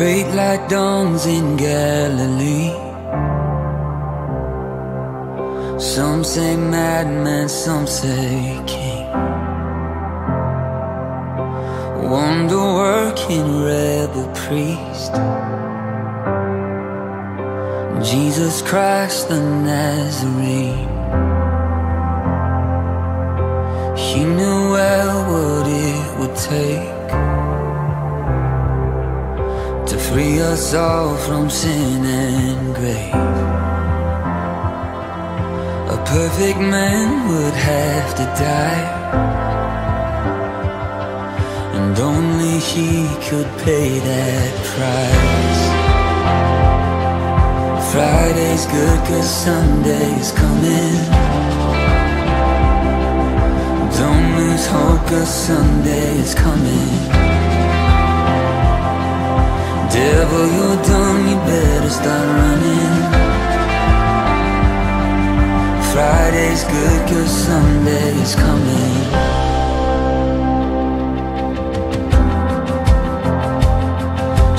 great light dawns in Galilee. Some say madman, some say king. Wonder working rebel priest. Jesus Christ the Nazarene. He knew well what it would take free us all from sin and grave. A perfect man would have to die, and only he could pay that price. Friday's good cause Sunday's coming Don't lose hope cause Sunday's coming start running. Friday's good cause Sunday's coming.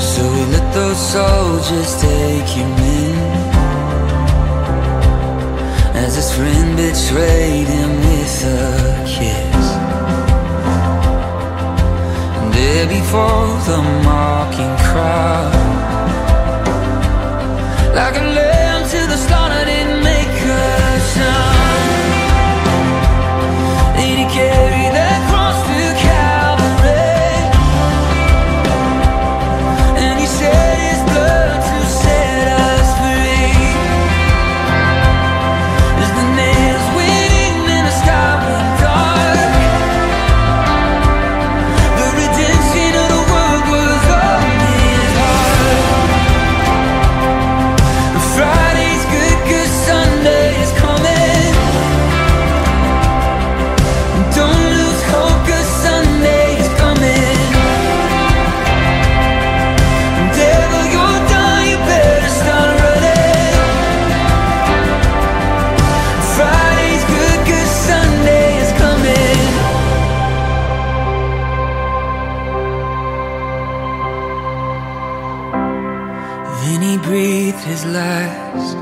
So we let those soldiers take him in. As his friend betrayed him with a kiss. And there before the mocking crowd Like a Then he breathed his last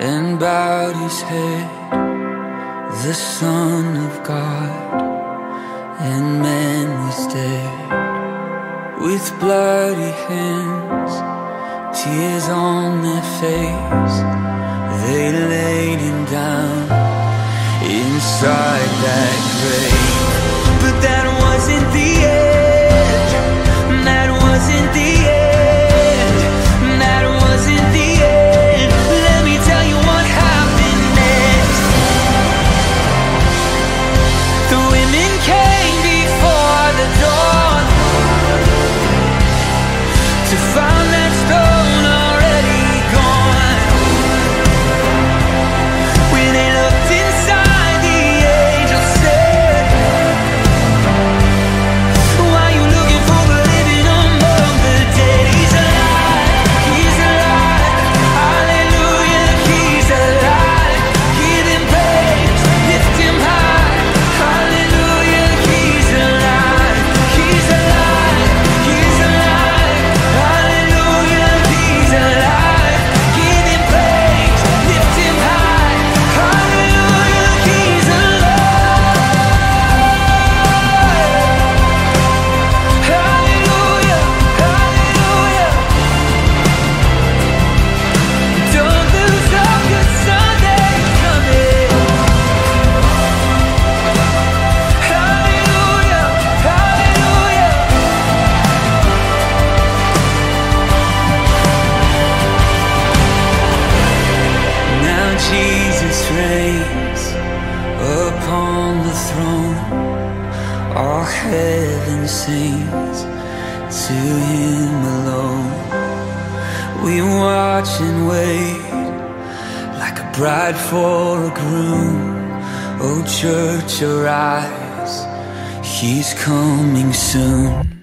and bowed his head The Son of God and man was dead with bloody hands, tears on their face. They laid him down inside that grave. But that wasn't the end. That wasn't the end. Throne. All heaven sings to him alone. We watch and wait like a bride for a groom. Oh, church, arise, he's coming soon.